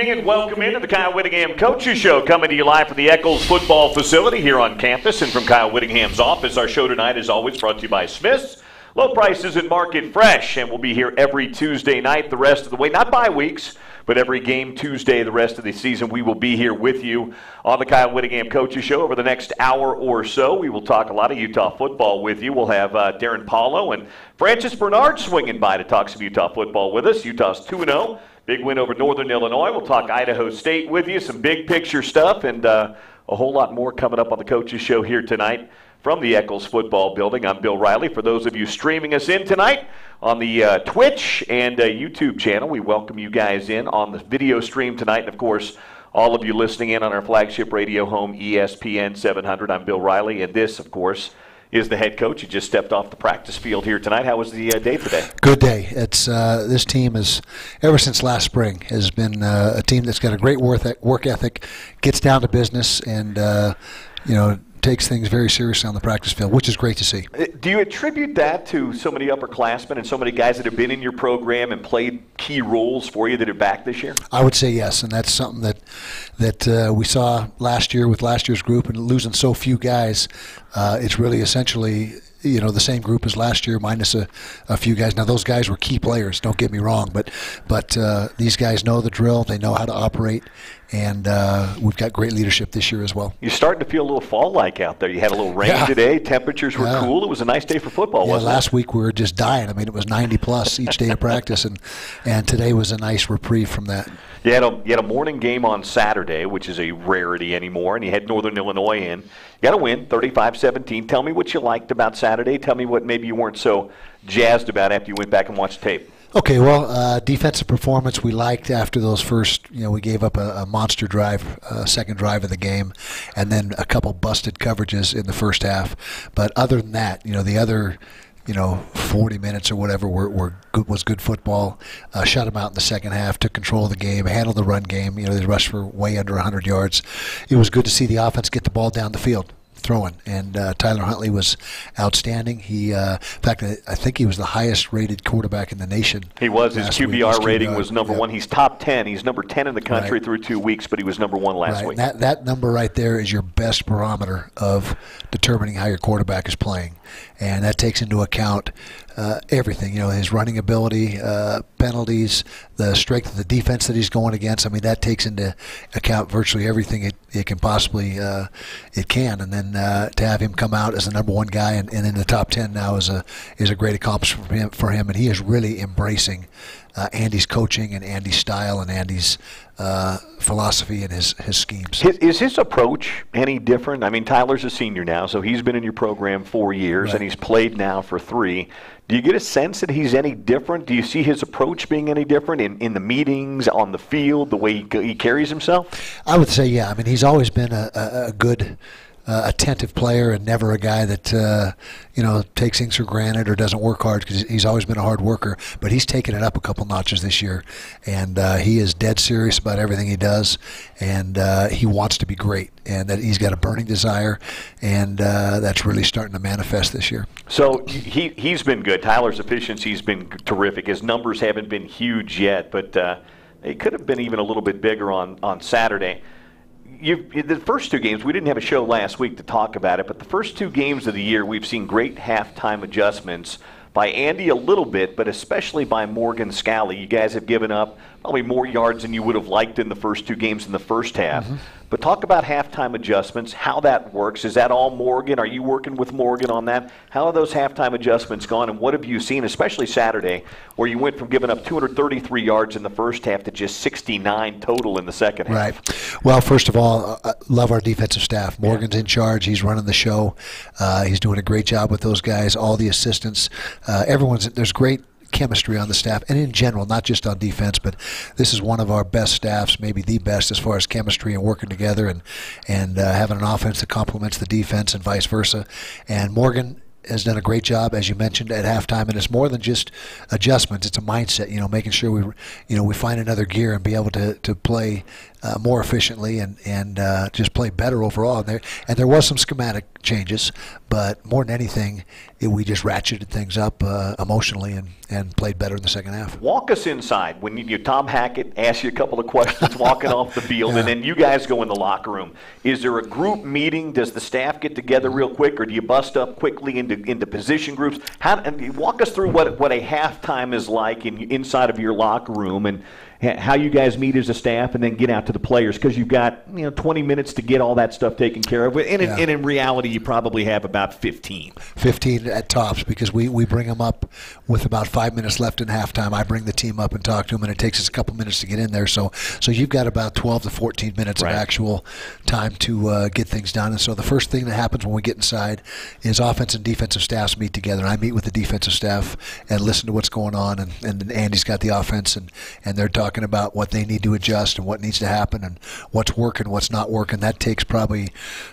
And evening and welcome into the Kyle Whittingham Coaches Show, coming to you live from the Eccles Football Facility here on campus and from Kyle Whittingham's office. Our show tonight is always brought to you by Smith's. Low prices and market fresh, and we'll be here every Tuesday night the rest of the way, not by weeks, but every game Tuesday the rest of the season. We will be here with you on the Kyle Whittingham Coaches Show over the next hour or so. We will talk a lot of Utah football with you. We'll have uh, Darrin Paulo and Francis Bernard swinging by to talk some Utah football with us. Utah's 2 0. Big win over Northern Illinois. We'll talk Idaho State with you, some big picture stuff, and uh, a whole lot more coming up on the Coaches Show here tonight from the Eccles Football Building. I'm Bill Riley. For those of you streaming us in tonight on the uh, Twitch and uh, YouTube channel, we welcome you guys in on the video stream tonight. And of course, all of you listening in on our flagship radio home, ESPN 700. I'm Bill Riley, and this, of course, is the head coach. He just stepped off the practice field here tonight. How was the uh, day today? Good day. It's uh, this team is ever since last spring has been uh, a team that's got a great work ethic, gets down to business, and uh, you know takes things very seriously on the practice field, which is great to see. Uh, do you attribute that to so many upperclassmen and so many guys that have been in your program and played key roles for you that are back this year? I would say yes, and that's something that that uh, we saw last year with last year's group and losing so few guys. Uh, it's really essentially you know the same group as last year, minus a, a few guys. Now those guys were key players. Don't get me wrong, but but uh, these guys know the drill. They know how to operate, and uh, we've got great leadership this year as well. You're starting to feel a little fall-like out there. You had a little rain yeah. today. Temperatures were yeah. cool. It was a nice day for football. Yeah, last it? week we were just dying. I mean, it was 90 plus each day of practice, and and today was a nice reprieve from that. You had, a, you had a morning game on Saturday, which is a rarity anymore, and you had Northern Illinois in. You got to win 35 17. Tell me what you liked about Saturday. Tell me what maybe you weren't so jazzed about after you went back and watched tape. Okay, well, uh, defensive performance we liked after those first. You know, we gave up a, a monster drive, uh, second drive of the game, and then a couple busted coverages in the first half. But other than that, you know, the other you know, 40 minutes or whatever were, were good, was good football. Uh, shut them out in the second half, took control of the game, handled the run game. You know, they rushed for way under 100 yards. It was good to see the offense get the ball down the field throwing. And uh, Tyler Huntley was outstanding. He, uh, in fact, I think he was the highest rated quarterback in the nation. He was. His QBR, rating was number one. He's top 10. He's number 10 in the country right. through two weeks, but he was number one last right. week. That, that number right there is your best barometer of determining how your quarterback is playing. And that takes into account uh, everything. You know, his running ability, uh, penalties, the strength of the defense that he's going against. I mean, that takes into account virtually everything it, can possibly uh, it can. And then uh, to have him come out as the number one guy and, and, in the top ten now is a is a great accomplishment for him. For him, and he is really embracing uh, Andy's coaching and Andy's style and Andy's uh, philosophy and his, his schemes. His, is his approach any different? I mean, Tyler's a senior now, so he's been in your program four years right. and he's played now for three. Do you get a sense that he's any different? Do you see his approach being any different in, in the meetings, on the field, the way he, he carries himself? I would say, yeah. I mean, he's always been a, a, a good uh, attentive player and never a guy that uh, you know takes things for granted or doesn't work hard because he's always been a hard worker. But he's taken it up a couple notches this year, and uh, he is dead serious about everything he does, and uh, he wants to be great, and that he's got a burning desire, and uh, that's really starting to manifest this year. So he he's been good. Tyler's efficiency's been terrific. His numbers haven't been huge yet, but uh, it could have been even a little bit bigger on on Saturday you the first two games we didn't have a show last week to talk about it, but the first two games of the year we've seen great halftime adjustments by Andy a little bit, but especially by Morgan Scalley. You guys have given up probably more yards than you would have liked in the first two games in the first half. Mm-hmm. But talk about halftime adjustments, how that works. Is that all Morgan? Are you working with Morgan on that? How are those halftime adjustments gone, and what have you seen, especially Saturday, where you went from giving up 233 yards in the first half to just 69 total in the second half? Right. Well, first of all, uh, love our defensive staff. Morgan's yeah. in charge. He's running the show. Uh, he's doing a great job with those guys. All the assistants. Uh, everyone's there's great chemistry on the staff and in general, not just on defense, but this is one of our best staffs, maybe the best as far as chemistry and working together and and uh, having an offense that complements the defense and vice versa. And Morgan has done a great job, as you mentioned, at halftime, and it's more than just adjustments. It's a mindset, you know, making sure we, you know, we find another gear and be able to to play uh, more efficiently and and uh, just play better overall. And there and there was some schematic changes, but more than anything, it, we just ratcheted things up uh, emotionally and, and played better in the second half. Walk us inside when you, you Tom Hackett asks you a couple of questions walking off the field, Yeah. and then you guys go in the locker room. Is there a group meeting? Does the staff get together real quick, or do you bust up quickly into into position groups? How and walk us through what what a halftime is like in, inside of your locker room and. How you guys meet as a staff and then get out to the players because you've got you know 20 minutes to get all that stuff taken care of. And, in Yeah. and in reality, you probably have about 15. 15 at tops because we, we bring them up with about five minutes left in halftime. I bring the team up and talk to them, and it takes us a couple minutes to get in there. So so you've got about 12 to 14 minutes Right. of actual time to uh, get things done. And so the first thing that happens when we get inside is offense and defensive staffs meet together. I meet with the defensive staff and listen to what's going on. And, and Andy's got the offense, and, and they're talking about what they need to adjust and what needs to happen and what's working, what's not working. That takes probably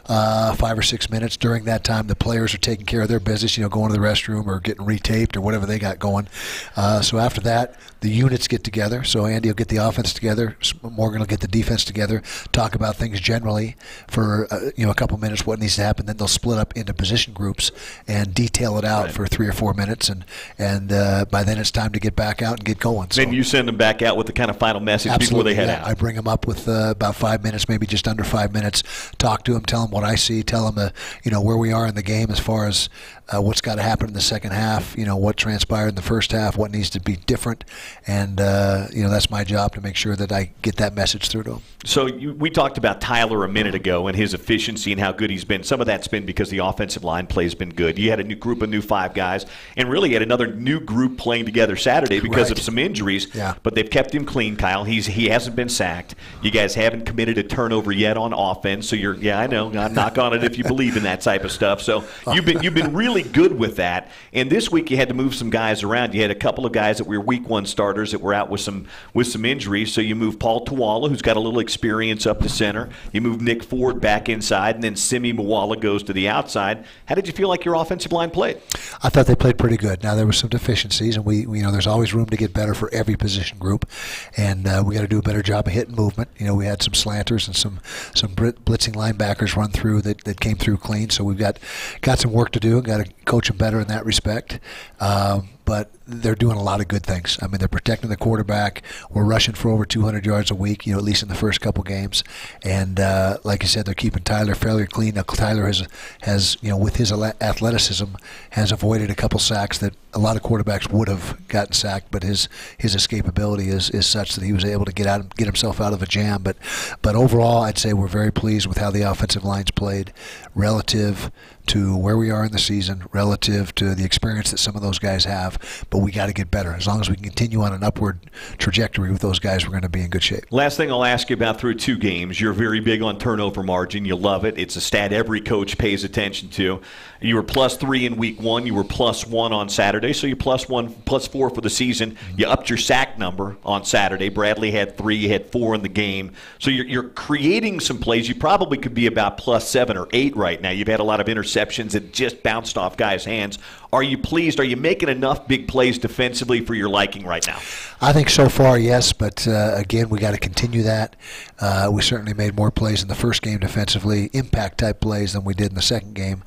uh, five or six minutes. During that time, the players are taking care of their business, you know, going to the restroom or getting retaped or whatever they got going. Uh, so after that, the units get together. So Andy will get the offense together. Morgan will get the defense together. Talk about things generally for uh, you know a couple minutes, what needs to happen. Then they'll split up into position groups and detail it out Right. for three or four minutes. And and uh, by then it's time to get back out and get going. So Then you send them back out with the kind of final message Absolutely, before they head yeah. out. I bring them up with uh, about five minutes, maybe just under five minutes. Talk to them, tell them what I see, tell them uh, you know where we are in the game as far as uh, what's got to happen in the second half. You know what transpired in the first half, what needs to be different, and uh, you know that's my job to make sure that I get that message through to them. So you, we talked about Tyler a minute ago and his efficiency and how good he's been. Some of that's been because the offensive line play has been good. You had a new group of new five guys, and really had another new group playing together Saturday because Right. of some injuries. Yeah. But they've kept him clean, Kyle. He's he hasn't been sacked. You guys haven't committed a turnover yet on offense. So you're yeah, I know. I'm knock on it if you believe in that type of stuff. So you've been you've been really good with that. And this week you had to move some guys around. You had a couple of guys that were week one starters that were out with some with some injuries. So you moved Paul Toala, who's got a little experience up to center. You moved Nick Ford back inside, and then Simi Moala goes to the outside. How did you feel like your offensive line played? I thought they played pretty good. Now there were some deficiencies, and we- you know, there's always room to get better for every position group, and uh, we got to do a better job of hitting movement. You know, we had some slanters and some some blitzing linebackers run through that, that came through clean. So we've got got some work to do. Got to coach them better in that respect. Um, but they're doing a lot of good things. I mean, they're protecting the quarterback. We're rushing for over 200 yards a week, you know, at least in the first couple games. And uh, like I said, they're keeping Tyler fairly clean. Now, Tyler has, has you know, with his athleticism, has avoided a couple sacks that a lot of quarterbacks would have gotten sacked. But his his escapability is, is such that he was able to get out get himself out of a jam. But but overall, I'd say we're very pleased with how the offensive lines played relative to where we are in the season, relative to the experience that some of those guys have. But we got to get better. As long as we can continue on an upward trajectory with those guys, we're going to be in good shape. Last thing I'll ask you about through two games. You're very big on turnover margin. You love it. It's a stat every coach pays attention to. You were plus three in week one. You were plus one on Saturday. So you're plus one, plus four for the season. You upped your sack number on Saturday. Bradley had three. You had four in the game. So you're, you're creating some plays. You probably could be about plus seven or eight right now. You've had a lot of interceptions that just bounced off guys' hands. Are you pleased? Are you making enough big plays defensively for your liking right now? I think so far, yes, but uh, again, we got to continue that. Uh, we certainly made more plays in the first game defensively, impact type plays than we did in the second game.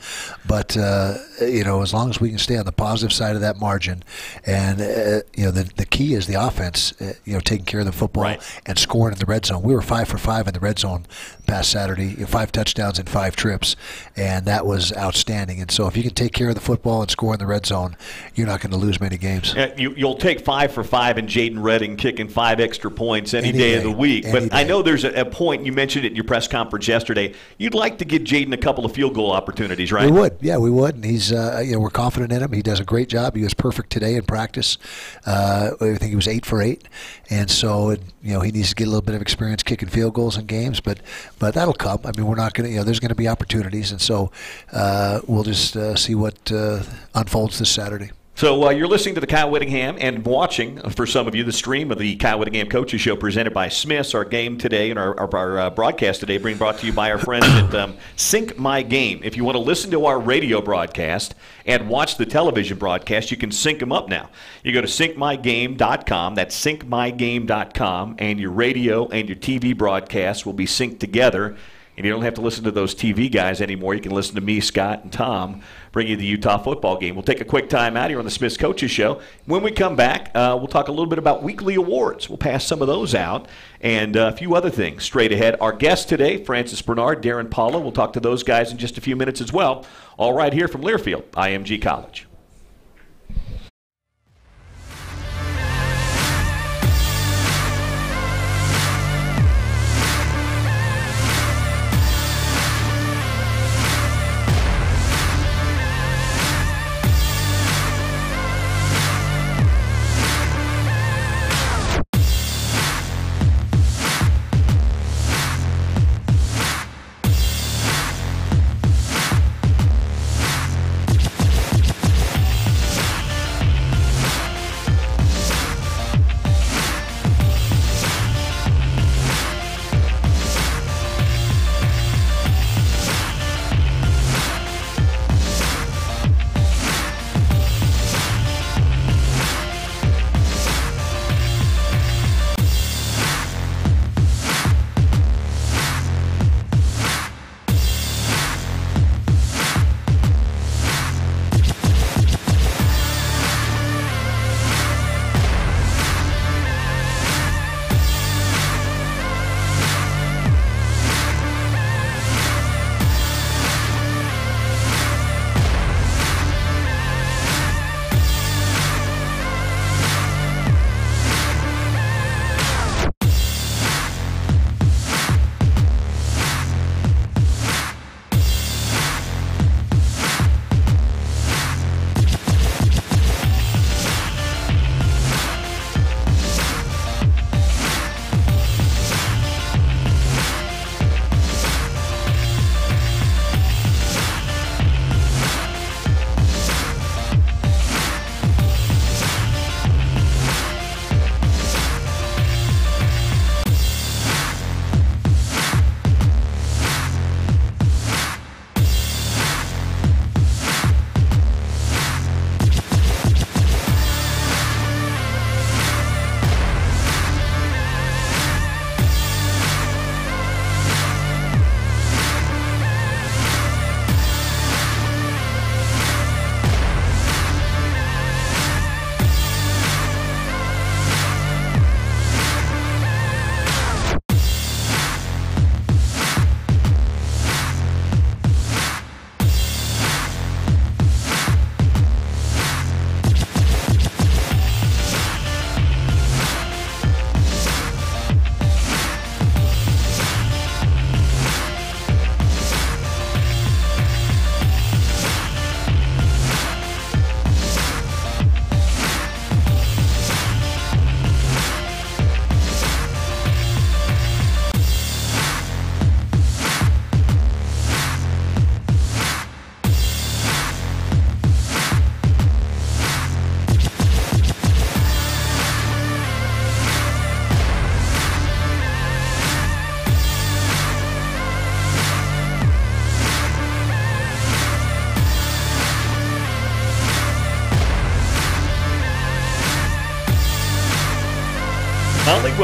But uh, you know, as long as we can stay on the positive side of that margin, and uh, you know, the the key is the offense. Uh, you know, taking care of the football Right. and scoring in the red zone. We were five for five in the red zone past Saturday, you know, five touchdowns and five trips, and that was outstanding. And so, if you can take care of the football and score in the red zone, you're not going to lose many games. Uh, you, you'll take five for five and Jadon Redding kicking five extra points any, Any day, of the week. But I know there's a, a point, you mentioned it in your press conference yesterday. You'd like to give Jadon a couple of field goal opportunities, right? We would, yeah, we would, and he's, uh, you know, we're confident in him. He does a great job. He was perfect today in practice. Uh, I think he was eight for eight, and so it, you know he needs to get a little bit of experience kicking field goals in games, but but that'll come. I mean, we're not going to, you know, there's going to be opportunities, and so uh, we'll just uh, see what uh, unfolds this Saturday. So uh, you're listening to the Kyle Whittingham and watching, uh, for some of you, the stream of the Kyle Whittingham Coaches Show presented by Smiths. Our game today and our, our, our uh, broadcast today being brought to you by our friends at um, Sync My Game. If you want to listen to our radio broadcast and watch the television broadcast, you can sync them up now. You go to syncmygame.com. That's syncmygame.com, and your radio and your TV broadcast will be synced together and you don't have to listen to those TV guys anymore. You can listen to me, Scott, and Tom bring you the Utah football game. We'll take a quick time out here on the Smiths Coaches Show. When we come back, uh, we'll talk a little bit about weekly awards. We'll pass some of those out and uh, a few other things straight ahead. Our guest today, Francis Bernard, Darrin Paulo. We'll talk to those guys in just a few minutes as well. All right here from Learfield, IMG College.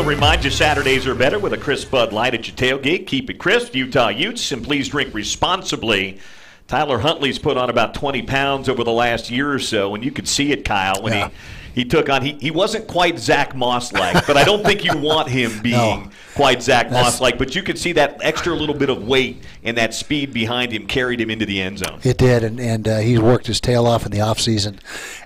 Remind you Saturdays are better with a crisp Bud Light at your tailgate. Keep it crisp, Utah Utes, and please drink responsibly. Tyler Huntley's put on about 20 pounds over the last year or so, and you could see it, Kyle, when yeah. he he took on. He, he wasn't quite Zack Moss like, but I don't think you want him being no, quite Zack Moss like. But you could see that extra little bit of weight and that speed behind him carried him into the end zone. It did, and and uh, he's worked his tail off in the off season,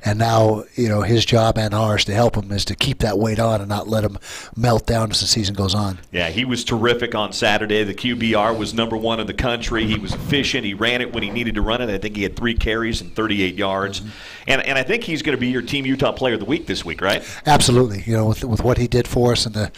and now you know his job and ours to help him is to keep that weight on and not let him melt down as the season goes on. Yeah, he was terrific on Saturday. The QBR was number one in the country. He was efficient. He ran it when he needed to run it. I think he had three carries and 38 yards, mm-hmm. and and I think he's going to be your Team Utah Player of the week this week, right? Absolutely. You know, with with what he did for us and the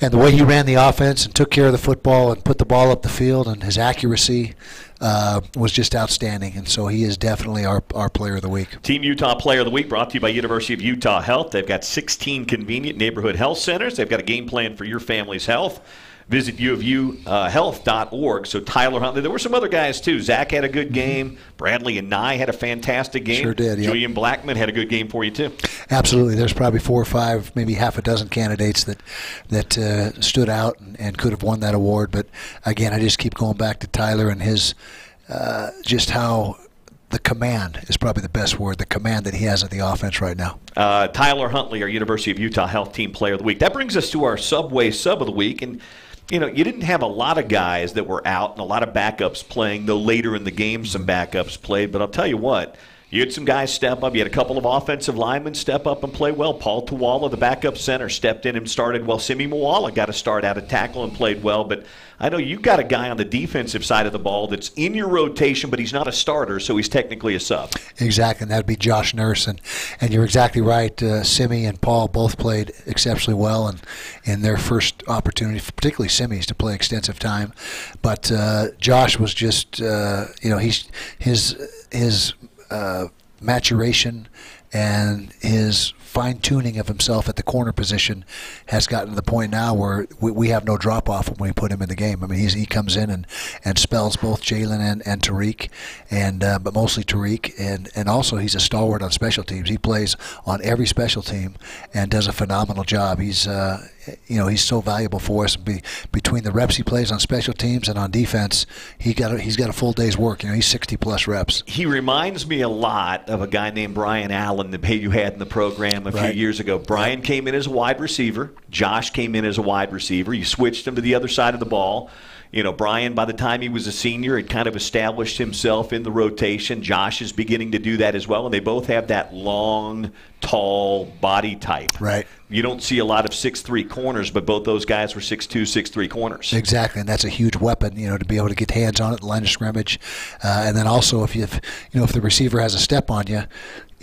and the way he ran the offense and took care of the football and put the ball up the field and his accuracy uh, was just outstanding. And so he is definitely our, our player of the week. Team Utah Player of the Week brought to you by University of Utah Health. They've got 16 convenient neighborhood health centers. They've got a game plan for your family's health. Visit uofuhealth.org. So Tyler Huntley, there were some other guys too. Zach had a good mm-hmm. game. Bradley Anae had a fantastic game. Sure did. Yep. Julian Blackmon had a good game for you too. Absolutely. There's probably four or five, maybe half a dozen candidates that that uh, stood out and, and could have won that award. But again, I just keep going back to Tyler and his uh, just how the command is probably the best word. The command that he has of the offense right now. Uh, Tyler Huntley, our University of Utah Health Team Player of the Week. That brings us to our Subway Sub of the Week, and you know you didn't have a lot of guys that were out and a lot of backups playing. Though later in the game, some backups played. But I'll tell you what. You had some guys step up. You had a couple of offensive linemen step up and play well. Paul Toala, the backup center, stepped in and started well. Simi Moala got a start out of tackle and played well. But I know you've got a guy on the defensive side of the ball that's in your rotation, but he's not a starter, so he's technically a sub. Exactly, and that'd be Josh Nurse. And, and you're exactly right. Uh, Simi and Paul both played exceptionally well in, in their first opportunity, particularly Simi's, to play extensive time. But uh, Josh was just, uh, you know, he's his his uh, maturation and his fine tuning of himself at the corner position has gotten to the point now where we, we have no drop off when we put him in the game. I mean, he comes in and, and spells both Jaylon and, and Tareke, and uh, but mostly Tareke, and, and also he's a stalwart on special teams. He plays on every special team and does a phenomenal job. He's uh, you know he's so valuable for us. Be, between the reps he plays on special teams and on defense, he got a, he's got a full day's work. You know, he's 60 plus reps. He reminds me a lot of a guy named Brian Allen that you had in the program a right. few years ago. Brian came in as a wide receiver. Josh came in as a wide receiver. You switched him to the other side of the ball. You know, Brian, by the time he was a senior, had kind of established himself in the rotation. Josh is beginning to do that as well, and they both have that long, tall body type. Right. You don't see a lot of six three corners, but both those guys were six two, six three corners. Exactly, and that's a huge weapon, you know, to be able to get hands on it, the line of scrimmage, uh, and then also if you, if, you know, if the receiver has a step on you,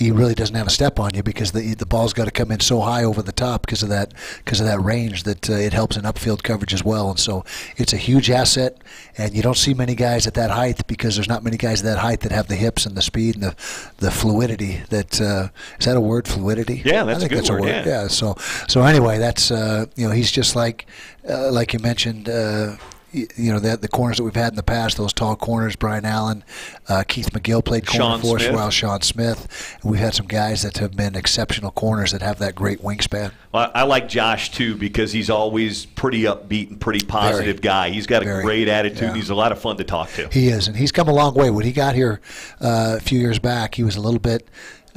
he really doesn't have a step on you because the the ball's got to come in so high over the top because of that because of that range that uh, it helps in upfield coverage as well. And so it's a huge asset, and you don't see many guys at that height because there's not many guys at that height that have the hips and the speed and the the fluidity. That uh, is that a word? Fluidity? Yeah, that's I think a good that's word. A word. Yeah. yeah. So so anyway, that's uh, you know he's just like uh, like you mentioned uh, you know the, the corners that we've had in the past, those tall corners, Brian Allen, uh, Keith McGill played corner Sean for us while, Sean Smith. And we've had some guys that have been exceptional corners that have that great wingspan. Well, I like Josh too because he's always pretty upbeat and pretty positive very, guy. He's got a very, great attitude. Yeah. He's a lot of fun to talk to. He is, and he's come a long way. When he got here uh, a few years back, he was a little bit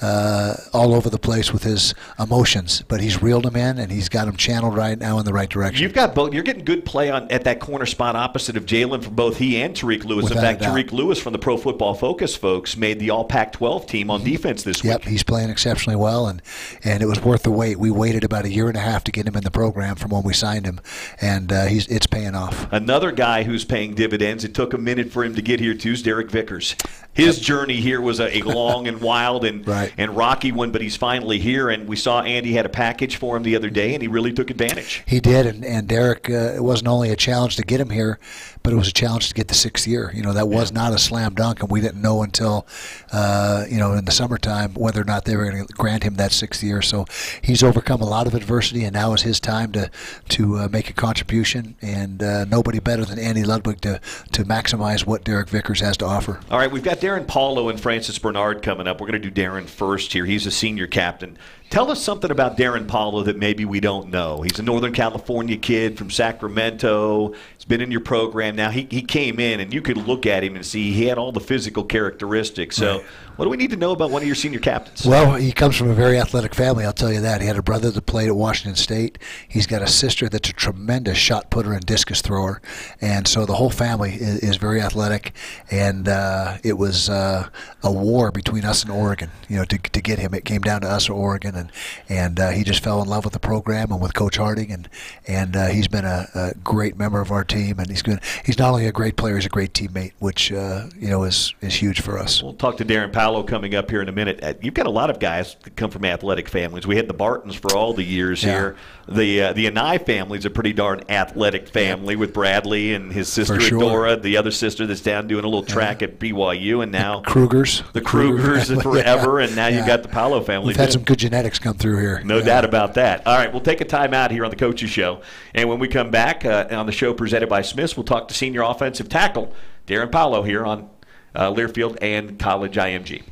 uh, all over the place with his emotions, but he's reeled him in and he's got him channeled right now in the right direction. You've got both. You're getting good play on at that corner spot opposite of Jaylon from both he and Tareke Lewis. Without in fact, Tareke Lewis from the Pro Football Focus folks made the All Pac-12 team on defense this week. Yep, he's playing exceptionally well, and and it was worth the wait. We waited about a year and a half to get him in the program from when we signed him, and uh, he's it's paying off. Another guy who's paying dividends. It took a minute for him to get here too. Is Derrick Vickers. His journey here was a, a long and wild and right. And rocky one, but he's finally here. And we saw Andy had a package for him the other day, and he really took advantage. He did, and, and Derrick, uh, it wasn't only a challenge to get him here, but it was a challenge to get the sixth year. You know, that was yeah. not a slam dunk, and we didn't know until, uh, you know, in the summertime whether or not they were going to grant him that sixth year. So he's overcome a lot of adversity, and now is his time to to uh, make a contribution. And uh, nobody better than Andy Ludwig to to maximize what Derrick Vickers has to offer. All right, we've got Darrin Paulo and Francis Bernard coming up. We're going to do Darrin first here. He's a senior captain. Tell us something about Darrin Paulo that maybe we don't know. He's a Northern California kid from Sacramento. He's been in your program now. He, he came in, and you could look at him and see he had all the physical characteristics. So. What do we need to know about one of your senior captains? Well, he comes from a very athletic family, I'll tell you that. He had a brother that played at Washington State. He's got a sister that's a tremendous shot putter and discus thrower. And so the whole family is, is very athletic. And uh, it was uh, a war between us and Oregon, you know, to, to get him. It came down to us or Oregon. And and uh, he just fell in love with the program and with Coach Harding, and and uh, he's been a, a, great member of our team, and he's good. He's not only a great player, he's a great teammate, which uh, you know is is huge for us. We'll talk to Darrin Powell. Paulo coming up here in a minute. Uh, you've got a lot of guys that come from athletic families. We had the Bartons for all the years Yeah. here. The uh, the Anae family is a pretty darn athletic family with Bradley and his sister sure. Dora, the other sister that's down doing a little track at BYU, and now Krugers. the Krugers Kruger forever, Yeah. and now you've got the Paulo family. We've had too. some good genetics come through here. No Yeah. doubt about that. All right, we'll take a time out here on the Coaches Show. And when we come back uh, on the show presented by Smiths, we'll talk to senior offensive tackle Darrin Paulo here on Uh, Learfield and College IMG.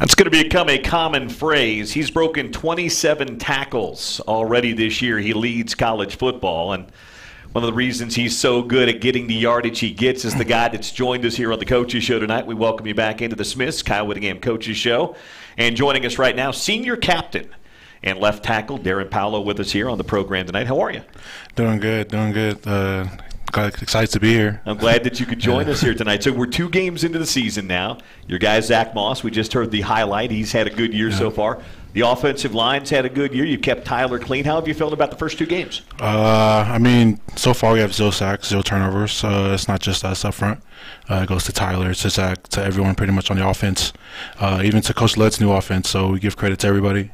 That's going to become a common phrase. He's broken 27 tackles already this year. He leads college football. And one of the reasons he's so good at getting the yardage he gets is the guy that's joined us here on the Coaches Show tonight. We welcome you back into the Smiths, Kyle Whittingham Coaches Show. And joining us right now, senior captain and left tackle Darrin Paulo with us here on the program tonight. How are you? Doing good, doing good. Uh, excited to be here. I'm glad that you could join us here tonight. So we're two games into the season now. Your guy Zack Moss, we just heard the highlight. He's had a good year so far. The offensive line's had a good year. You kept Tyler clean. How have you felt about the first two games? Uh, I mean, so far we have zero sacks, zero turnovers. Uh, it's not just us up front. Uh, it goes to Tyler, to Zach, to everyone pretty much on the offense, uh, even to Coach Led's new offense. So we give credit to everybody.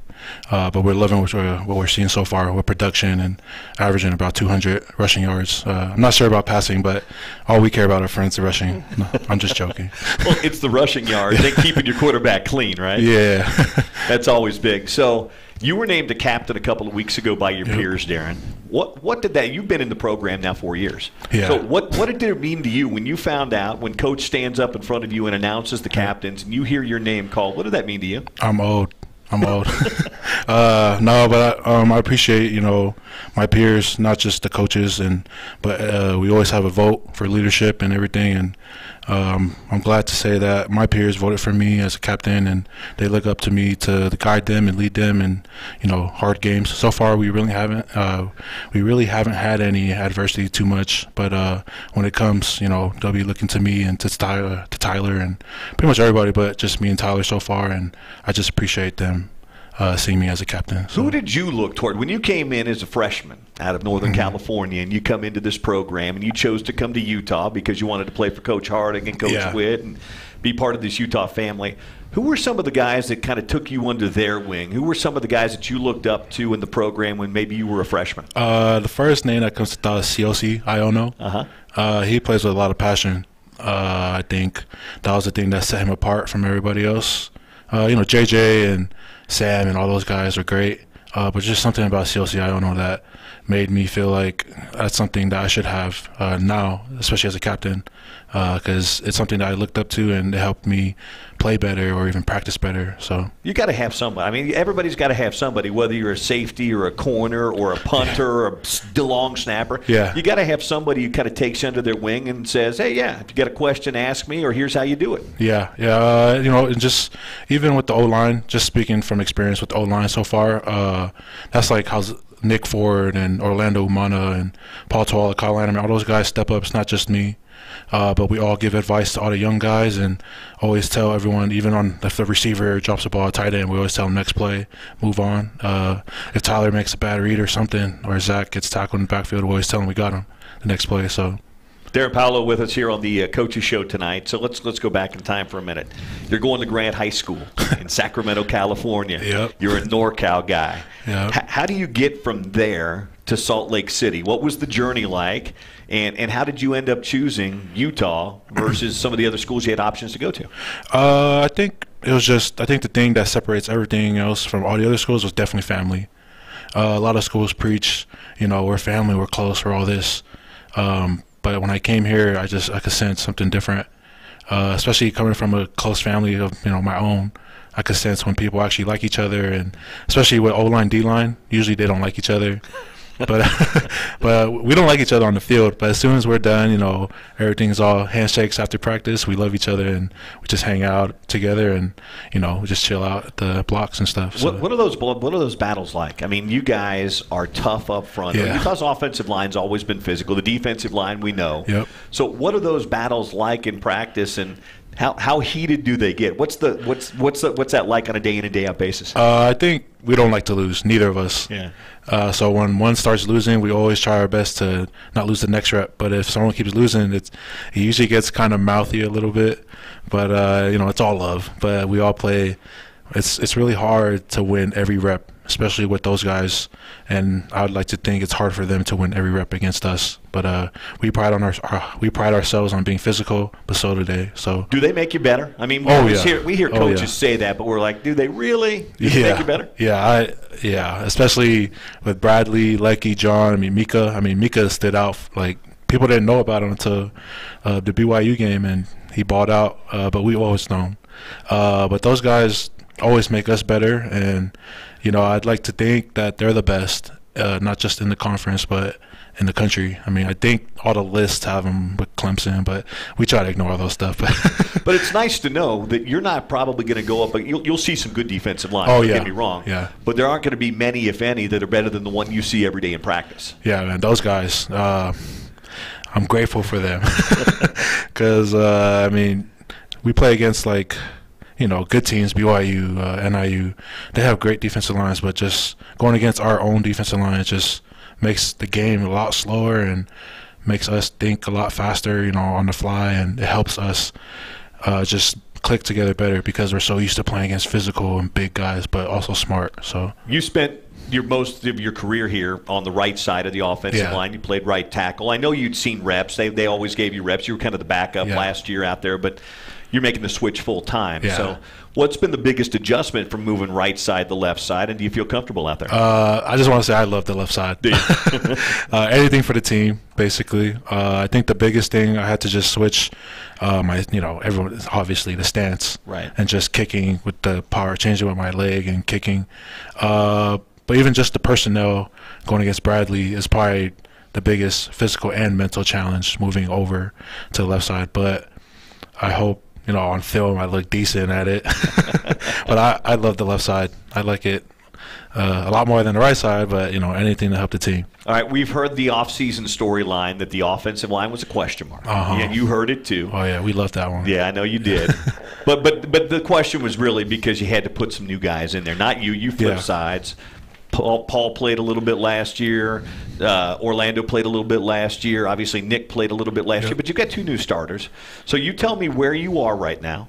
Uh, but we're loving what we're, what we're seeing so far with production and averaging about 200 rushing yards. Uh, I'm not sure about passing, but all we care about are friends the rushing. No, I'm just joking. Well, it's the rushing yards and keeping your quarterback clean, right? Yeah. That's always big. So You were named a captain a couple of weeks ago by your yep. peers, Darrin. What what did that? You've been in the program now four years. Yeah. So what what did it mean to you when you found out when coach stands up in front of you and announces the captains and you hear your name called? What did that mean to you? I'm old. I'm old. uh, no, but I, um, I appreciate you know my peers, not just the coaches, and but uh, we always have a vote for leadership and everything, and um, I'm glad to say that my peers voted for me as a captain, and they look up to me to, guide them and lead them in you know hard games. So far, we really haven't uh, we really haven't had any adversity too much, but uh, when it comes, you know, they'll be looking to me and to Tyler, to Tyler, and pretty much everybody, but just me and Tyler so far, and I just appreciate them uh, seeing me as a captain. So. Who did you look toward when you came in as a freshman out of Northern mm-hmm. California and you come into this program and you chose to come to Utah because you wanted to play for Coach Harding and Coach yeah. Witt and be part of this Utah family? Who were some of the guys that kind of took you under their wing? Who were some of the guys that you looked up to in the program when maybe you were a freshman? Uh, the first name that comes to thought is Siaosi Aiono. Uh-huh. Uh, he plays with a lot of passion. Uh, I think that was the thing that set him apart from everybody else. Uh, you know, JJ and Sam and all those guys are great. Uh, but just something about CLC, I don't know that made me feel like that's something that I should have uh, now, especially as a captain, because uh, it's something that I looked up to and it helped me play better or even practice better. So you got to have somebody. I mean, everybody's got to have somebody, whether you're a safety or a corner or a punter or a long snapper. Yeah, you got to have somebody who kind of takes you under their wing and says, "Hey, yeah, if you got a question, ask me," or "Here's how you do it." Yeah, yeah. Uh, you know, and just even with the O line, just speaking from experience with the O line so far, uh, that's like how Nick Ford and Orlando Umana and Paul Toala, Kyle Lanneman, all those guys step up. It's not just me. Uh, but we all give advice to all the young guys and always tell everyone, even on if the receiver drops a ball tight end, we always tell them next play, move on. Uh, if Tyler makes a bad read or something, or Zach gets tackled in the backfield, we always tell him we got him the next play. So Darrin Paulo with us here on the uh, Coaches Show tonight. So let's let's go back in time for a minute. You're going to Grant High School in Sacramento, California. Yep. You're a NorCal guy. Yep. H- how do you get from there to Salt Lake City? What was the journey like? And, and how did you end up choosing Utah versus some of the other schools you had options to go to? Uh, I think it was just, I think the thing that separates everything else from all the other schools was definitely family. Uh, a lot of schools preach, you know, we're family, we're close, we're all this. Um, but when I came here, I just I could sense something different, uh, especially coming from a close family of you know my own. I could sense when people actually like each other, and especially with O line, D line. Usually they don't like each other but but we don't like each other on the field. But as soon as we're done, you know, everything's all handshakes after practice. We love each other and we just hang out together and you know we just chill out at the blocks and stuff. So. What, what, are those what are those battles like? I mean, you guys are tough up front. Yeah. Utah's offensive line's always been physical. The defensive line we know. Yep. So what are those battles like in practice and how, how heated do they get? What's the what's what's the, what's that like on a day in and day out basis? Uh, I think we don't like to lose. Neither of us. Yeah. Uh, so when one starts losing, we always try our best to not lose the next rep. But if someone keeps losing, it's, it usually gets kind of mouthy a little bit. But uh, you know, it's all love. But we all play. It's it's really hard to win every rep especially with those guys. And I would like to think it's hard for them to win every rep against us. But uh, we pride on our, our, we pride ourselves on being physical, but so do they. So do they make you better? I mean, we oh, yeah. hear, we hear oh, coaches yeah. say that, but we're like, do they really? Do yeah. make you better? Yeah, I yeah, especially with Bradley, Leki, John. I mean, Mika. I mean, Mika stood out like people didn't know about him until uh, the BYU game, and he balled out. Uh, but we always known. Uh, but those guys always make us better, and you know, I'd like to think that they're the best, uh, not just in the conference, but in the country. I mean, I think all the lists have them with Clemson, but we try to ignore all those stuff. but it's nice to know that you're not probably going to go up. You'll, you'll see some good defensive lines. Oh don't yeah, get me wrong. Yeah. But there aren't going to be many, if any, that are better than the one you see every day in practice. Yeah, man, those guys. Uh, I'm grateful for them because uh, I mean, we play against like you know, good teams, BYU, uh, NIU, they have great defensive lines, but just going against our own defensive line just makes the game a lot slower and makes us think a lot faster, you know, on the fly, and it helps us uh, just click together better because we're so used to playing against physical and big guys, but also smart. So you spent your most of your career here on the right side of the offensive Yeah. line. You played right tackle. I know you'd seen reps. They they always gave you reps. You were kind of the backup Yeah. last year out there, but you're making the switch full time. Yeah. So, what's been the biggest adjustment from moving right side to left side, and do you feel comfortable out there? Uh, I just want to say I love the left side. uh, anything for the team, basically. Uh, I think the biggest thing I had to just switch uh, my, you know, everyone obviously the stance, Right. and just kicking with the power, changing with my leg and kicking. Uh, but even just the personnel going against Bradley is probably the biggest physical and mental challenge moving over to the left side. But I hope you know on film I look decent at it. but I, I love the left side. I like it uh, a lot more than the right side. But you know anything to help the team. All right, we've heard the offseason storyline that the offensive line was a question mark. Uh-huh. Yeah, you heard it too. Oh yeah, we love that one. Yeah, I know you did. but but but the question was really because you had to put some new guys in there. Not you. You flip Yeah. sides. Paul, Paul played a little bit last year. Uh, Orlando played a little bit last year. Obviously, Nick played a little bit last Yep. year. But you've got two new starters. So you tell me where you are right now,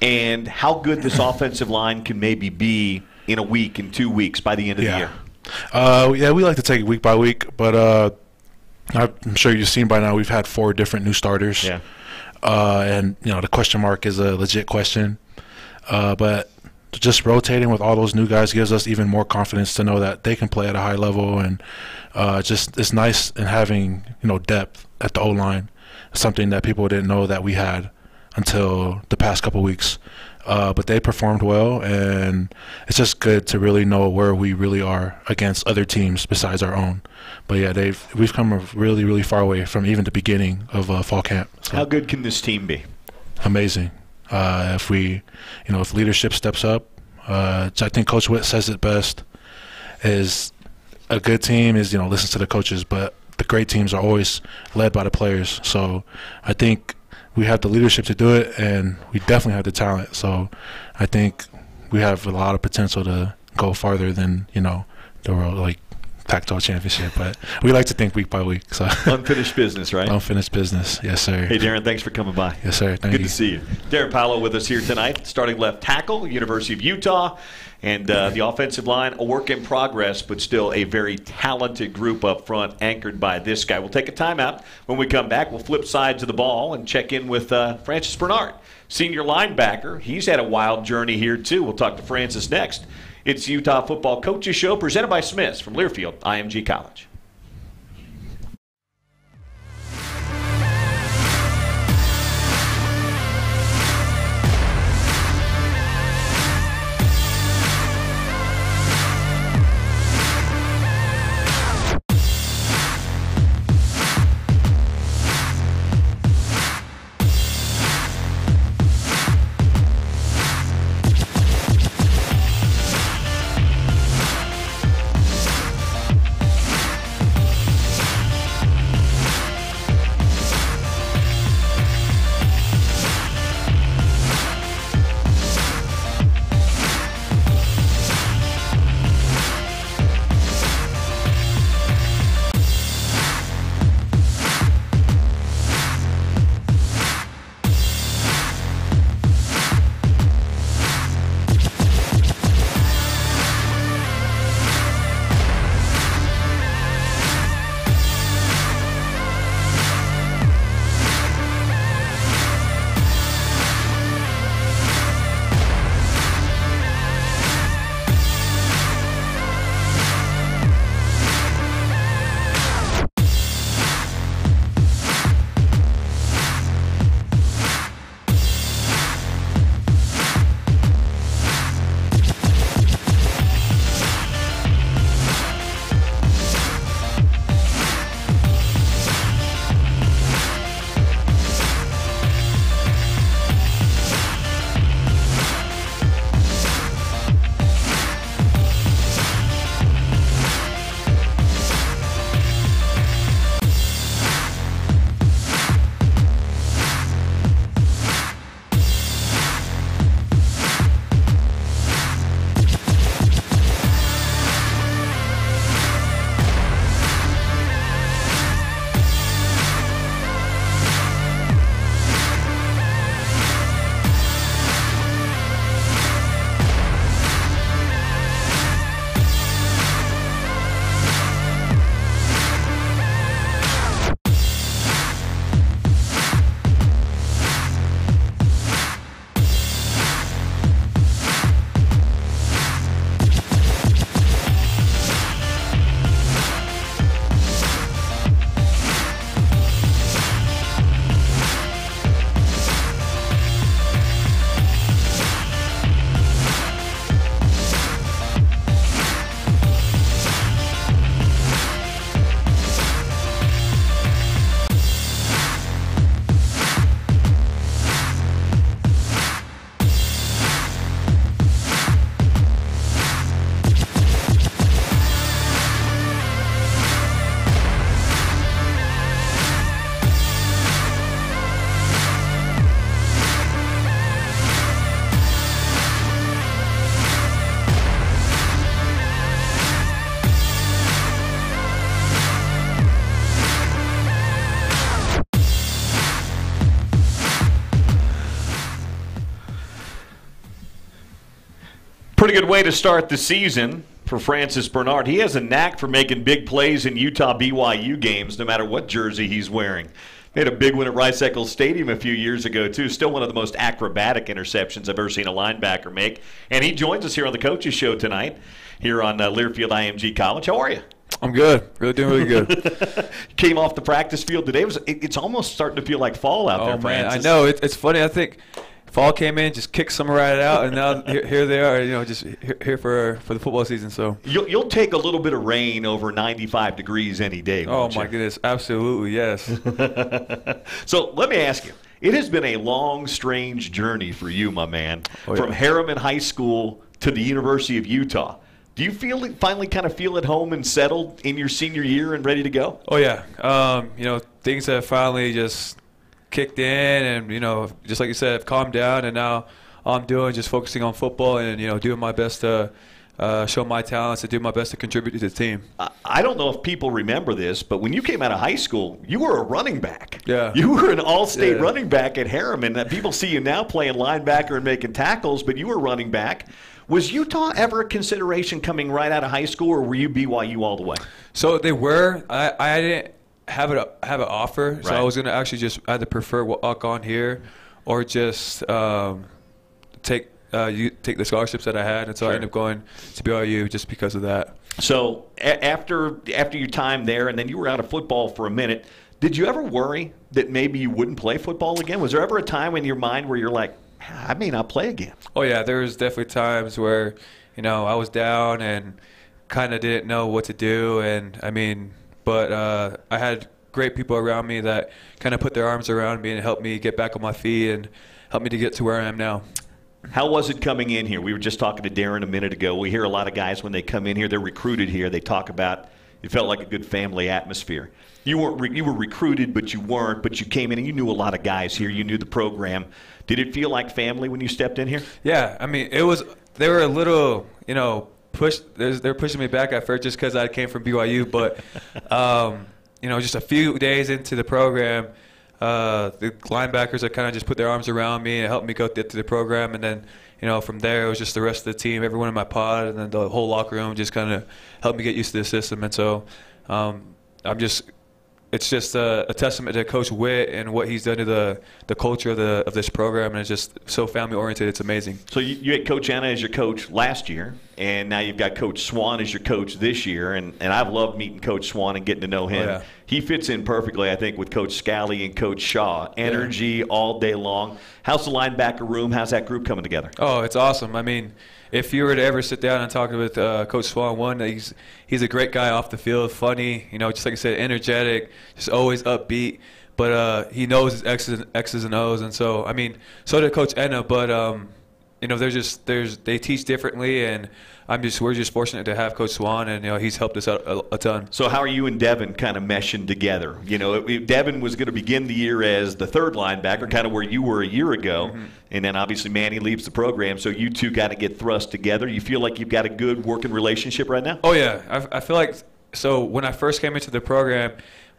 and how good this offensive line can maybe be in a week, in two weeks, by the end of the year. Uh, yeah, we like to take it week by week, but uh, I'm sure you've seen by now we've had four different new starters. Yeah. Uh, and you know the question mark is a legit question, uh, but just rotating with all those new guys gives us even more confidence to know that they can play at a high level, and uh, just it's nice in having you know depth at the O line, something that people didn't know that we had until the past couple weeks. Uh, but they performed well, and it's just good to really know where we really are against other teams besides our own. But yeah, they've we've come a really really far away from even the beginning of uh, fall camp. So How good can this team be? amazing. Uh, if we, you know, if leadership steps up, uh, I think Coach Witt says it best. Is a good team is you know listens to the coaches, but the great teams are always led by the players. So I think we have the leadership to do it, and we definitely have the talent. So I think we have a lot of potential to go farther than you know the world like Pac-12 championship. But we like to think week by week. So Unfinished business, right? unfinished business. Yes, sir. Hey, Darrin, thanks for coming by. Yes, sir. Thank Good you. to see you. Darrin Paulo with us here tonight, starting left tackle, University of Utah. And uh, the offensive line, a work in progress, but still a very talented group up front, anchored by this guy. We'll take a timeout. When we come back, we'll flip sides of the ball and check in with uh, Francis Bernard, senior linebacker. He's had a wild journey here, too. We'll talk to Francis next. It's Utah Football Coaches Show, presented by Smith's from Learfield, IMG College. Pretty good way to start the season for Francis Bernard. He has a knack for making big plays in Utah BYU games, no matter what jersey he's wearing. Made a big one at Rice Eccles Stadium a few years ago, too. Still one of the most acrobatic interceptions I've ever seen a linebacker make. And he joins us here on the Coaches Show tonight, here on uh, Learfield IMG College. How are you? I'm good. Really doing really good. Came off the practice field today. It was, it, it's almost starting to feel like fall out oh there, man, Francis. I know. It, it's funny. I think fall came in, just kicked some right out, and now here, here, they are. You know, just here, here, for for the football season. So you'll, you'll take a little bit of rain over 95 degrees any day. Oh my you? goodness, absolutely yes. so let me ask you. It has been a long, strange journey for you, my man, oh, from yeah. Harriman High School to the University of Utah. Do you feel finally kind of feel at home and settled in your senior year and ready to go? Oh yeah, um, you know things have finally just kicked in, and you know just like you said, I've calmed down, and now all I'm doing just focusing on football and you know doing my best to. Uh, show my talents and do my best to contribute to the team. I don't know if people remember this, but when you came out of high school, you were a running back. Yeah. You were an all-state yeah. running back at Harriman. That people see you now playing linebacker and making tackles, but you were running back. Was Utah ever a consideration coming right out of high school, or were you BYU all the way? So they were. I, I didn't have it have an offer, right. so I was gonna actually just either prefer walk on here, or just um, take uh, you take the scholarships that I had, and so sure. I ended up going to BYU just because of that. So a- after after your time there, and then you were out of football for a minute. Did you ever worry that maybe you wouldn't play football again? Was there ever a time in your mind where you're like, I may not play again. Oh yeah, there was definitely times where, you know, I was down and kind of didn't know what to do, and I mean, but uh, I had great people around me that kind of put their arms around me and helped me get back on my feet and helped me to get to where I am now. How was it coming in here? We were just talking to Darrin a minute ago. We hear a lot of guys when they come in here, they're recruited here. They talk about it felt like a good family atmosphere. You weren't re- you were recruited, but you weren't. But you came in and you knew a lot of guys here. You knew the program. Did it feel like family when you stepped in here? Yeah, I mean, it was. They were a little, you know, push. They're pushing me back at first just because I came from BYU, but um, you know, just a few days into the program, uh, the linebackers are kind of just put their arms around me and helped me go get through the program, and then you know, from there it was just the rest of the team, everyone in my pod, and then the whole locker room just kind of helped me get used to the system. And so um, I'm just, it's just a, a, testament to Coach Witt and what he's done to the, the culture of, the, of this program, and it's just so family oriented. It's amazing. So you, you had Coach Ena as your coach last year, and now you've got Coach Swan as your coach this year. And, and I've loved meeting Coach Swan and getting to know him. Oh, yeah. He fits in perfectly, I think, with Coach Scalley and Coach Shah. Energy yeah. all day long. How's the linebacker room? How's that group coming together? Oh, it's awesome. I mean, if you were to ever sit down and talk with uh, Coach Swan, one, he's he's a great guy off the field, funny, you know, just like I said, energetic, just always upbeat. But uh, he knows his X's and, X's and O's, and so I mean, so did Coach Ena. But um, you know, there's just there's they teach differently, and I'm just we're just fortunate to have Coach Swan, and you know he's helped us out a, a ton. So how are you and Devin kind of meshing together? You know, it, Devin was going to begin the year as the third linebacker, kind of where you were a year ago, mm-hmm. and then obviously Manny leaves the program, so you two got to get thrust together. You feel like you've got a good working relationship right now? Oh yeah, I, I feel like so when I first came into the program,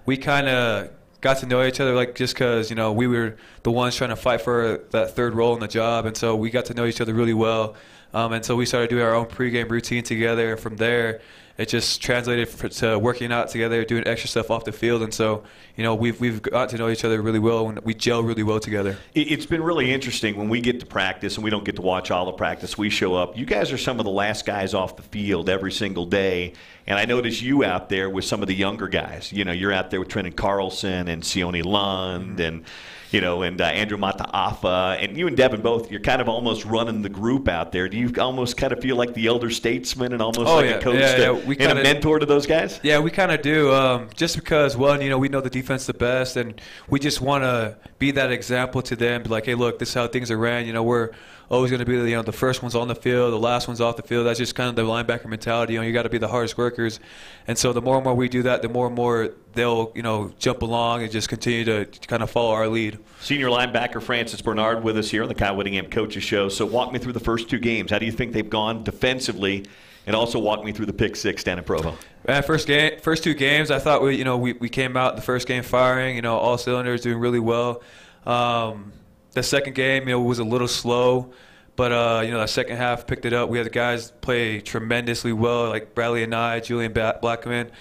we kind of got to know each other like just because you know we were the ones trying to fight for that third role in the job and so we got to know each other really well um, and so we started doing our own pregame routine together and from there it just translated for, to working out together doing extra stuff off the field. And so you know we've, we've got to know each other really well and we gel really well together. It's been really interesting when we get to practice and we don't get to watch all the practice we show up. You guys are some of the last guys off the field every single day. And I notice you out there with some of the younger guys. You know, you're out there with Trenton Carlson and Sione Lund and you know, and uh, Andrew Mataafa, and you and Devin both, you're kind of almost running the group out there. Do you almost kind of feel like the elder statesman and almost oh, like yeah. a coach yeah, to, yeah. We and kinda, a mentor to those guys? Yeah, we kind of do. Um, just because, one, you know, we know the defense the best, and we just want to be that example to them. Be like, hey, look, this is how things are ran. You know, we're always going to be you know the first ones on the field, the last ones off the field. That's just kind of the linebacker mentality. You know, you got to be the hardest workers, and so the more and more we do that, the more and more they'll you know jump along and just continue to kind of follow our lead. Senior linebacker Francis Bernard with us here on the Kyle Whittingham Coaches Show. So walk me through the first two games. How do you think they've gone defensively? And also walk me through the pick six down in Provo. Man, first game, first two games, I thought we, you know, we, we came out the first game firing, you know, all cylinders, doing really well. Um, the second game, you know, was a little slow, But uh, you know, the second half picked it up. We had the guys play tremendously well, like Bradley and I, Julian Blackmon,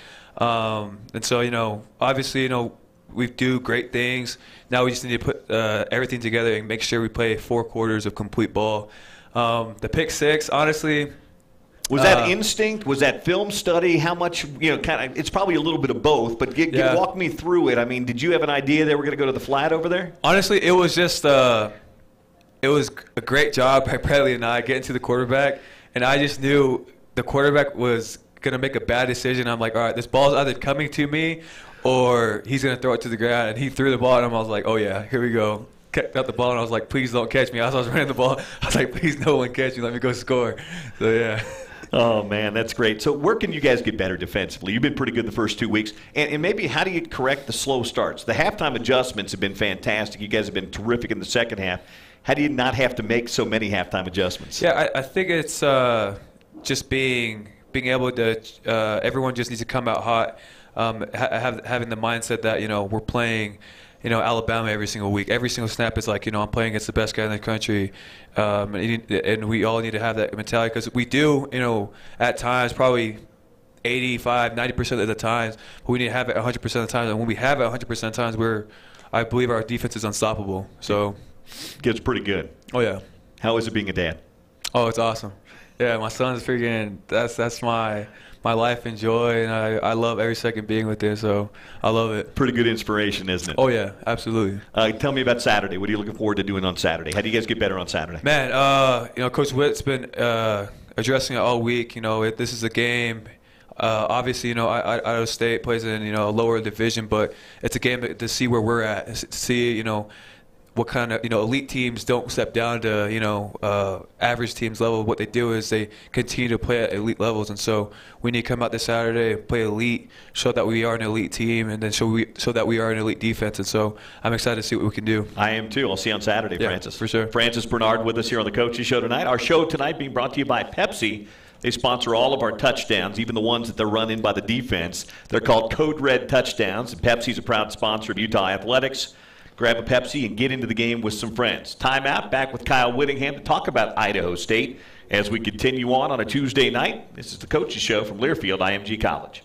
um, and so you know, obviously, you know, we do great things. Now we just need to put uh, everything together and make sure we play four quarters of complete ball. Um, the pick six, honestly. Was that uh, instinct? Was that film study? How much, you know, kind of, it's probably a little bit of both, but get, yeah. get, walk me through it. I mean, did you have an idea they were going to go to the flat over there? Honestly, it was just, uh, it was a great job by Bradley and I getting to the quarterback, and I just knew the quarterback was going to make a bad decision. I'm like, all right, this ball's either coming to me or he's going to throw it to the ground. And he threw the ball and. I was like, oh, yeah, here we go. Got the ball, and I was like, please don't catch me. As I was running the ball, I was like, please no one catch me. Let me go score. So, yeah. Oh man, that's great. So where can you guys get better defensively? You've been pretty good the first two weeks, and, and, maybe how do you correct the slow starts? The halftime adjustments have been fantastic. You guys have been terrific in the second half. How do you not have to make so many halftime adjustments? Yeah, I, I think it's uh, just being being able to. Uh, everyone just needs to come out hot. Um, ha- have, having the mindset that you know we're playing you know Alabama every single week. Every single snap is like you know I'm playing against the best guy in the country, um, and, and, we all need to have that mentality because we do you know at times probably 85, 90 percent of the times, but we need to have it 100 percent of the time. And when we have it 100 percent of the times, we're I believe our defense is unstoppable. So gets pretty good. Oh yeah. How is it being a dad? Oh, it's awesome. Yeah, my son's freaking. That's that's my my life and joy, and I, I love every second being with him. So I love it. Pretty good inspiration, isn't it? Oh yeah, absolutely. Uh, tell me about Saturday. What are you looking forward to doing on Saturday? How do you guys get better on Saturday? Man, uh, you know, Coach Witt's been uh, addressing it all week. You know, it, this is a game. Uh, obviously, you know, Idaho State plays in you know a lower division, but it's a game to see where we're at, see you know what kind of you know elite teams don't step down to you know uh, average teams level. What they do is they continue to play at elite levels, and so we need to come out this Saturday and play elite, show that we are an elite team, and then show we show that we are an elite defense. And so I'm excited to see what we can do. I am too. I'll see you on Saturday, yeah, Francis. For sure. Francis Bernard with us here on the Coaches Show tonight. Our show tonight being brought to you by Pepsi. They sponsor all of our touchdowns, even the ones that they're run in by the defense. They're called Code Red touchdowns. And Pepsi's a proud sponsor of Utah Athletics grab a Pepsi, and get into the game with some friends. Timeout, back with Kyle Whittingham to talk about Idaho State as we continue on on a Tuesday night. This is the Coaches Show from Learfield IMG College.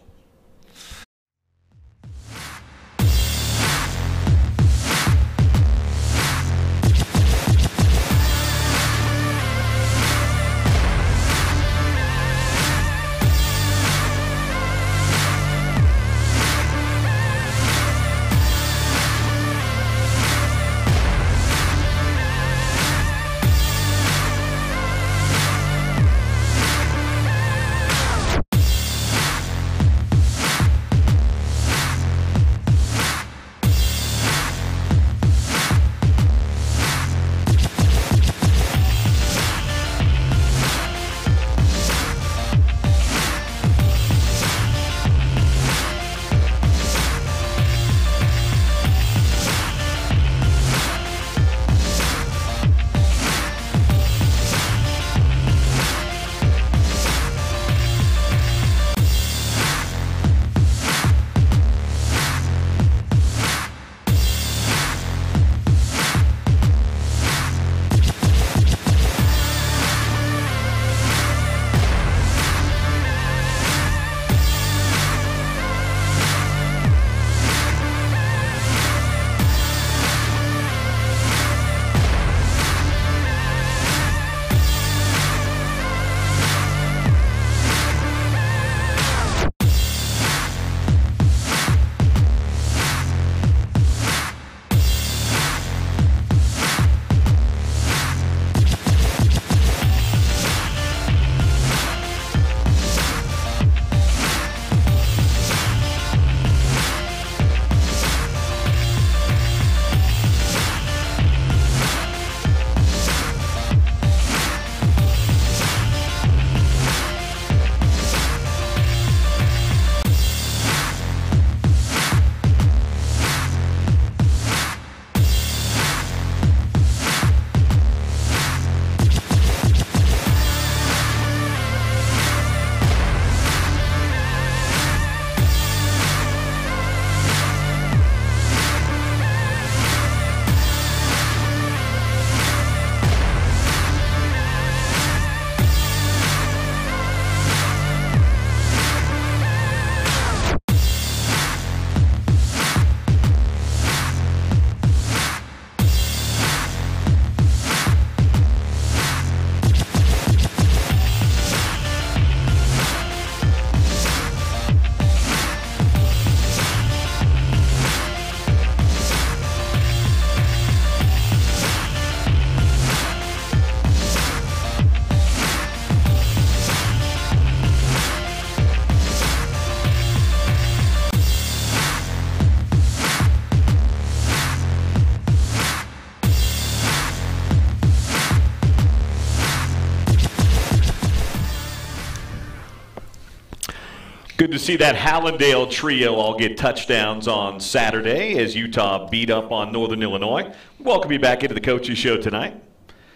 To see that Hallandale trio all get touchdowns on Saturday as Utah beat up on Northern Illinois. Welcome you back into the Coaches Show tonight.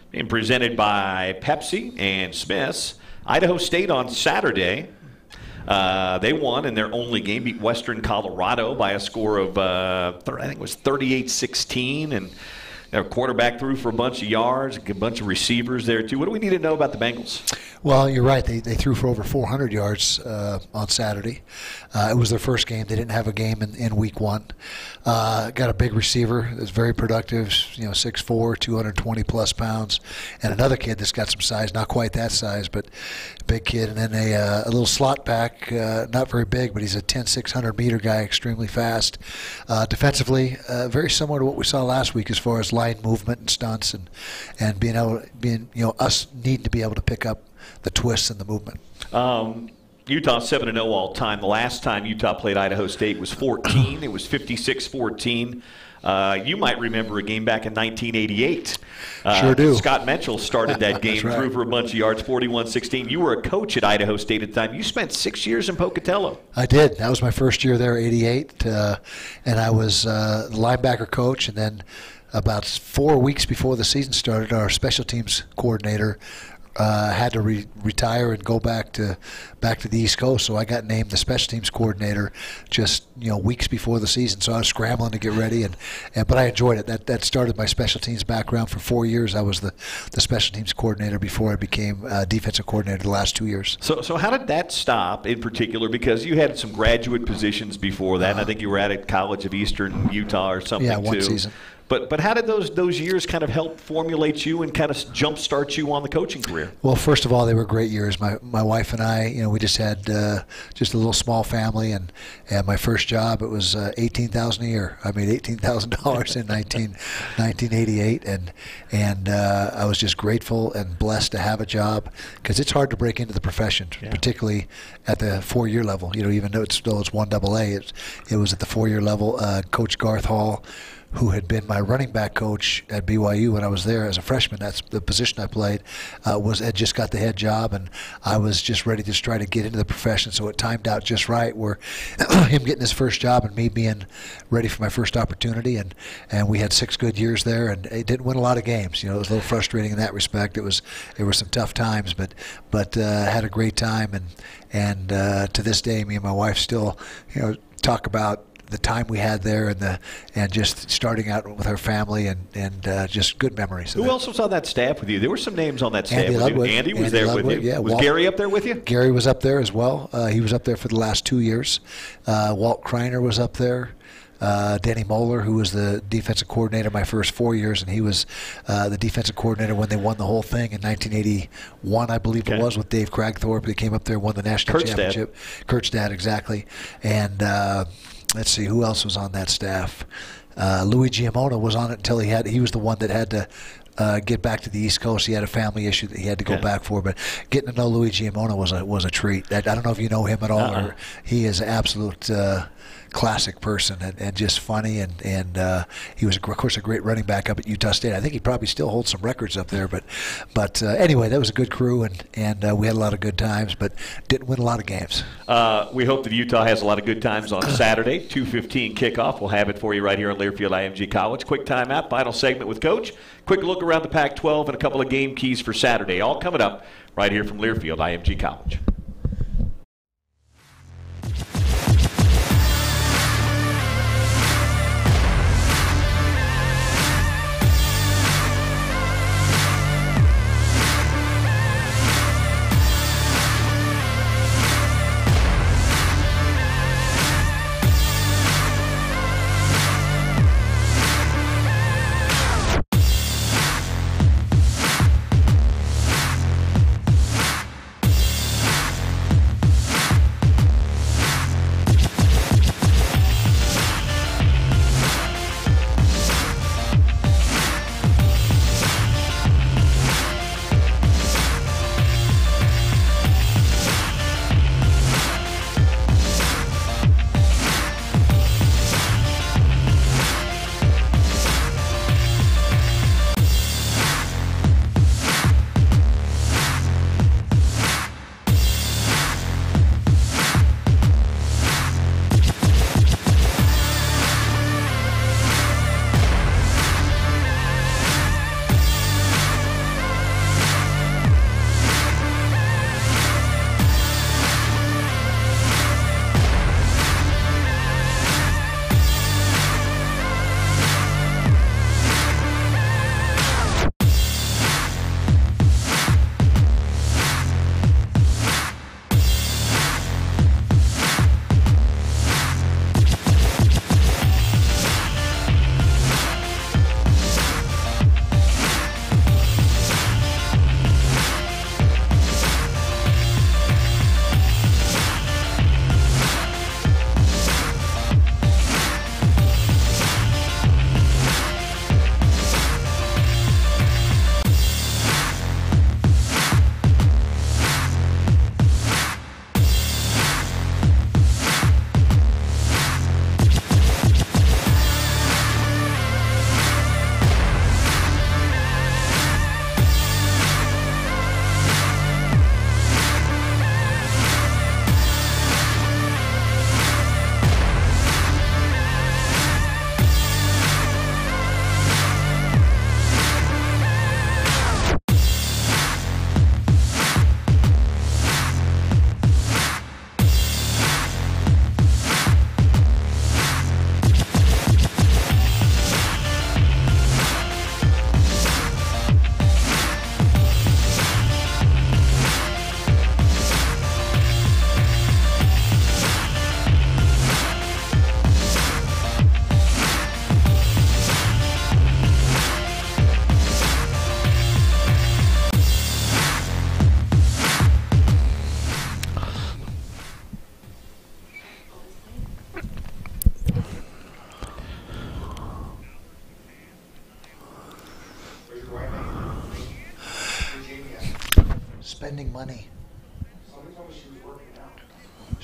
Being presented by Pepsi and Smith's. Idaho State on Saturday. Uh, they won in their only game, beat Western Colorado by a score of, uh, I think it was 38 16. And their quarterback threw for a bunch of yards, a bunch of receivers there, too. What do we need to know about the Bengals? Well, you're right. They, they threw for over 400 yards uh, on Saturday. Uh, it was their first game. They didn't have a game in, in week one. Uh, got a big receiver that's very productive, you know, 6'4", 220 plus pounds, and another kid that's got some size, not quite that size, but big kid. And then a, uh, a little slot back, uh, not very big, but he's a 10, 600 meter guy, extremely fast. Uh, defensively, very similar to what we saw last week as far as line movement and stunts and, and being able, being, you know, us needing to be able to pick up the twists and the movement. Um, Utah 7 0 all time. The last time Utah played Idaho State was 14. it was 56 14. Uh, you might remember a game back in 1988. Uh, sure do. Scott Mitchell started that game, right. threw for a bunch of yards, 41-16. You were a coach at Idaho State at the time. You spent six years in Pocatello. I did. That was my first year there, 88, uh, and I was uh, the linebacker coach. And then about four weeks before the season started, our special teams coordinator uh, had to re- retire and go back to back to the East Coast. So I got named the special teams coordinator just you know weeks before the season. So I was scrambling to get ready, and, and but I enjoyed it. That that started my special teams background for four years. I was the, the special teams coordinator before I became uh, defensive coordinator the last two years. So so how did that stop in particular? Because you had some graduate positions before that. Uh, and I think you were at a College of Eastern Utah or something. Yeah, one too. season. But but how did those those years kind of help formulate you and kind of jumpstart you on the coaching career? Well, first of all, they were great years. My my wife and I, you know, we just had uh, just a little small family, and and my first job it was uh, eighteen thousand a year. I made eighteen thousand dollars in 19, 1988, and and uh, I was just grateful and blessed to have a job because it's hard to break into the profession, yeah. particularly at the four year level. You know, even though it's though it's one double A, it, it was at the four year level. Uh, Coach Garth Hall who had been my running back coach at BYU when I was there as a freshman. That's the position I played. Uh, was had just got the head job, and I was just ready to try to get into the profession. So it timed out just right, where him getting his first job and me being ready for my first opportunity. And and we had six good years there, and it didn't win a lot of games. You know, it was a little frustrating in that respect. It was it were some tough times, but but uh, had a great time, and and uh, to this day, me and my wife still you know talk about the time we had there and the and just starting out with our family and and uh, just good memories. Who else was on that staff with you? There were some names on that staff. Andy with Ludwig. You. Andy was Andy there Ludwig, with you. Yeah, was Walt, Gary up there with you? Gary was up there as well. Uh, he was up there for the last two years. Uh, Walt Kreiner was up there. Uh, Danny Moeller, who was the defensive coordinator my first four years, and he was uh, the defensive coordinator when they won the whole thing in 1981, I believe okay. it was, with Dave Kragthorpe. They came up there and won the national Kurt's championship. Dad. Kurt's dad, exactly. And uh, let's see who else was on that staff. Uh, Louis Giammona was on it until he had. He was the one that had to uh, get back to the East Coast. He had a family issue that he had to go yeah. back for. But getting to know Louis Giammona was a was a treat. I, I don't know if you know him at all. Uh-uh. Or he is absolute. Uh, classic person and, and just funny and and uh, he was of course a great running back up at Utah State. I think he probably still holds some records up there, but but uh, anyway, that was a good crew and and uh, we had a lot of good times, but didn't win a lot of games. Uh, we hope that Utah has a lot of good times on Saturday, two fifteen kickoff. We'll have it for you right here on Learfield IMG College. Quick timeout, final segment with Coach. Quick look around the Pac-12 and a couple of game keys for Saturday. All coming up right here from Learfield IMG College.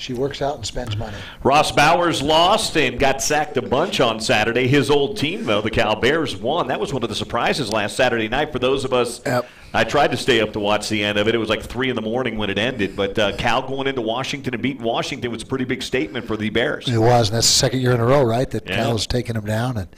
She works out and spends money. Ross Bowers lost and got sacked a bunch on Saturday. His old team, though, the Cal Bears, won. That was one of the surprises last Saturday night for those of us. Yep. I tried to stay up to watch the end of it. It was like 3 in the morning when it ended. But uh, Cal going into Washington and beating Washington was a pretty big statement for the Bears. It was, and that's the second year in a row, right? That Yeah. Cal's taking them down, and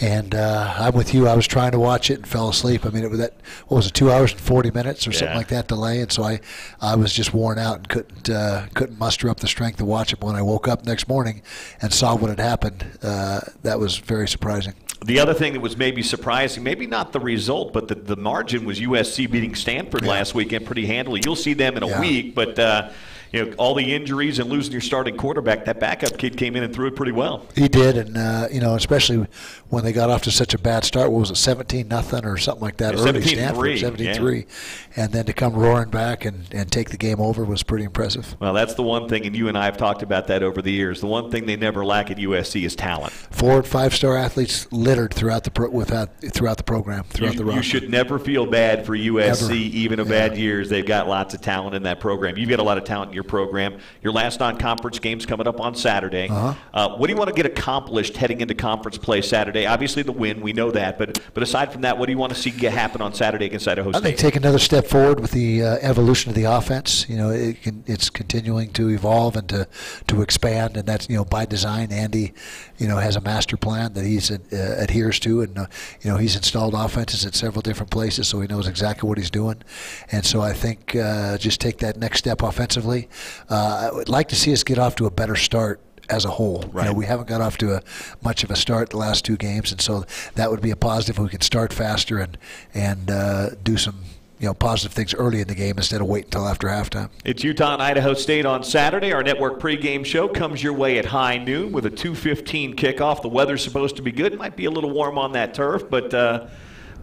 and uh, I'm with you. I was trying to watch it and fell asleep. I mean, it was that what was it, two hours and forty minutes or Yeah. something like that delay, and so I I was just worn out and couldn't uh, couldn't muster up the strength to watch it. But when I woke up next morning and saw what had happened, uh, that was very surprising. The other thing that was maybe surprising, maybe not the result, but the, the margin was USC beating Stanford Yeah. last weekend pretty handily. You'll see them in a Yeah. week, but uh, you know all the injuries and losing your starting quarterback, that backup kid came in and threw it pretty well. He did, and uh, you know, especially when they got off to such a bad start. What was it, seventeen nothing or something like that? Yeah, early 17-3, Stanford, seventeen three, and then to come roaring back and, and take the game over was pretty impressive. Well, that's the one thing, and you and I have talked about that over the years. The one thing they never lack at USC is talent. Four and five star athletes littered throughout the pro, without throughout the program, throughout You, the you should never feel bad for USC, even in Yeah. bad years. They've got lots of talent in that program. You've got a lot of talent in your program. Your last non-conference game's coming up on Saturday. Uh-huh. Uh, what do you want to get accomplished heading into conference play Saturday? Obviously, the win, we know that. But but aside from that, what do you want to see get happen on Saturday against Idaho State? I think take another step forward with the uh, evolution of the offense. You know, it can, it's continuing to evolve and to, to expand, and that's you know by design. Andy, you know, has a master plan that he's uh, adheres to, and uh, you know he's installed offenses at several different places, so he knows exactly what he's doing. And so I think uh, just take that next step offensively. Uh, I would like to see us get off to a better start as a whole. You know, Right. we haven't got off to a much of a start the last two games, and so that would be a positive. if We could start faster and and uh, do some you know positive things early in the game instead of waiting until after halftime. It's Utah and Idaho State on Saturday. Our network pregame show comes your way at high noon with a 2:15 kickoff. The weather's supposed to be good. It Might be a little warm on that turf, but uh,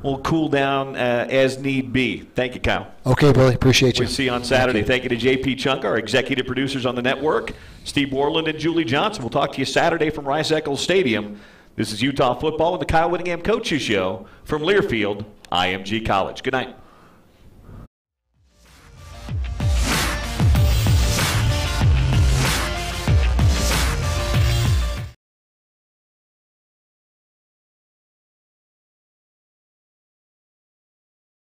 we'll cool down uh, as need be. Thank you, Kyle. Okay, Billy, appreciate you. We'll see you on Saturday. Thank you to JP Chunk, our executive producers on the network, Steve Warland and Julie Johnson. We'll talk to you Saturday from Rice Eccles Stadium. This is Utah football with the Kyle Whittingham Coaches Show from Learfield, IMG College. Good night.